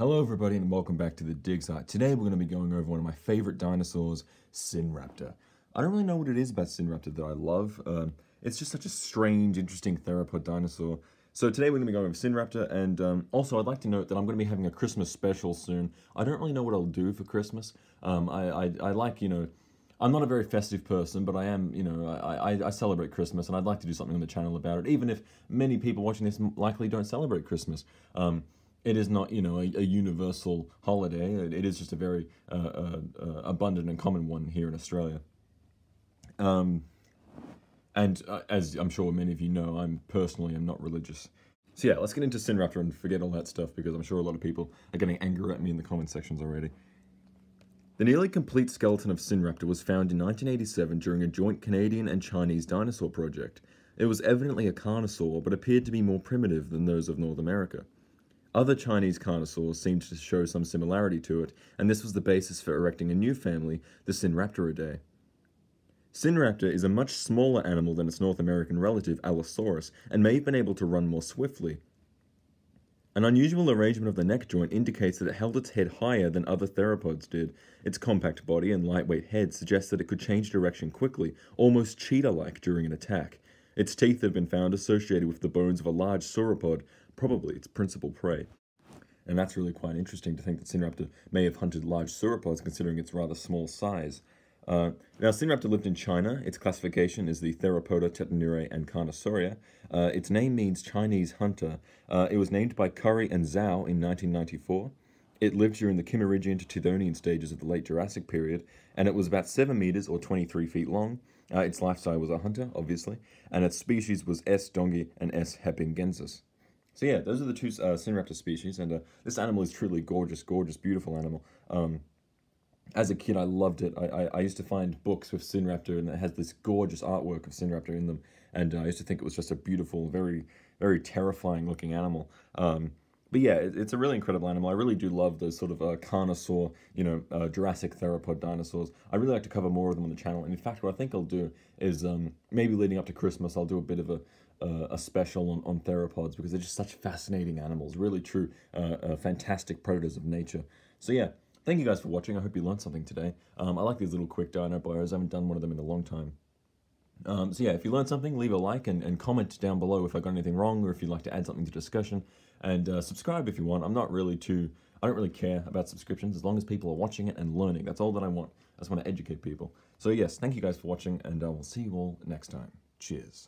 Hello everybody and welcome back to the Dig Site. Today we're going to be going over one of my favorite dinosaurs, Sinraptor. I don't really know what it is about Sinraptor that I love. Um, it's just such a strange, interesting theropod dinosaur. So today we're going to be going over Sinraptor and um, also I'd like to note that I'm going to be having a Christmas special soon. I don't really know what I'll do for Christmas. Um, I, I, I like, you know, I'm not a very festive person, but I am, you know, I, I, I, celebrate Christmas and I'd like to do something on the channel about it, even if many people watching this likely don't celebrate Christmas. Um, it is not, you know, a, a universal holiday. It, it is just a very uh, uh, uh, abundant and common one here in Australia. Um, and uh, as I'm sure many of you know, I'm personally am not religious. So yeah, let's get into Sinraptor and forget all that stuff because I'm sure a lot of people are getting angry at me in the comment sections already. The nearly complete skeleton of Sinraptor was found in 1987 during a joint Canadian and Chinese dinosaur project. It was evidently a carnosaur, but appeared to be more primitive than those of North America. Other Chinese carnosaurs seemed to show some similarity to it, and this was the basis for erecting a new family, the Sinraptoridae. Sinraptor is a much smaller animal than its North American relative, Allosaurus, and may have been able to run more swiftly. An unusual arrangement of the neck joint indicates that it held its head higher than other theropods did. Its compact body and lightweight head suggest that it could change direction quickly, almost cheetah-like during an attack. Its teeth have been found associated with the bones of a large sauropod, probably its principal prey. And that's really quite interesting to think that Sinraptor may have hunted large sauropods considering its rather small size. Uh, now, Sinraptor lived in China. Its classification is the Theropoda, Tetanurae, and Carnosauria. Uh, its name means Chinese hunter. Uh, it was named by Currie and Zhao in 1994. It lived during the Kimmeridgian to Tithonian stages of the late Jurassic period, and it was about 7 meters or 23 feet long. Uh, its lifestyle was a hunter, obviously, and its species was S. dongi and S. hepingensis. So yeah, those are the two uh, Sinraptor species, and uh, this animal is truly gorgeous, gorgeous, beautiful animal. Um, as a kid, I loved it. I, I, I, used to find books with Sinraptor, and it has this gorgeous artwork of Sinraptor in them, and uh, I used to think it was just a beautiful, very, very terrifying looking animal. Um, but yeah, it, it's a really incredible animal. I really do love those sort of uh, carnosaur, you know, uh, Jurassic theropod dinosaurs. I really like to cover more of them on the channel. And in fact, what I think I'll do is um, maybe leading up to Christmas, I'll do a bit of a uh, a special on, on theropods because they're just such fascinating animals, really true, uh, uh, fantastic predators of nature. So yeah, thank you guys for watching. I hope you learned something today. Um, I like these little quick dino bios. I haven't done one of them in a long time. Um, so yeah, if you learned something, leave a like and, and comment down below if I got anything wrong or if you'd like to add something to discussion. And uh, subscribe if you want. I'm not really too, I don't really care about subscriptions as long as people are watching it and learning. That's all that I want. I just want to educate people. So yes, thank you guys for watching and I will see you all next time. Cheers.